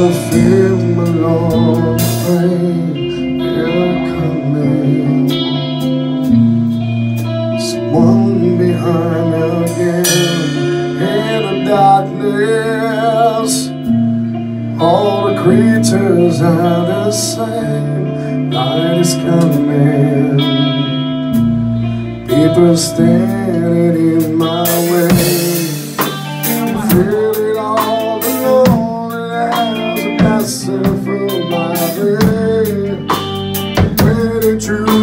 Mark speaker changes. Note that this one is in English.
Speaker 1: I feel my Lord rain coming. Someone behind me again in the darkness. All the creatures are the same. Light is coming. People standing in my way. true.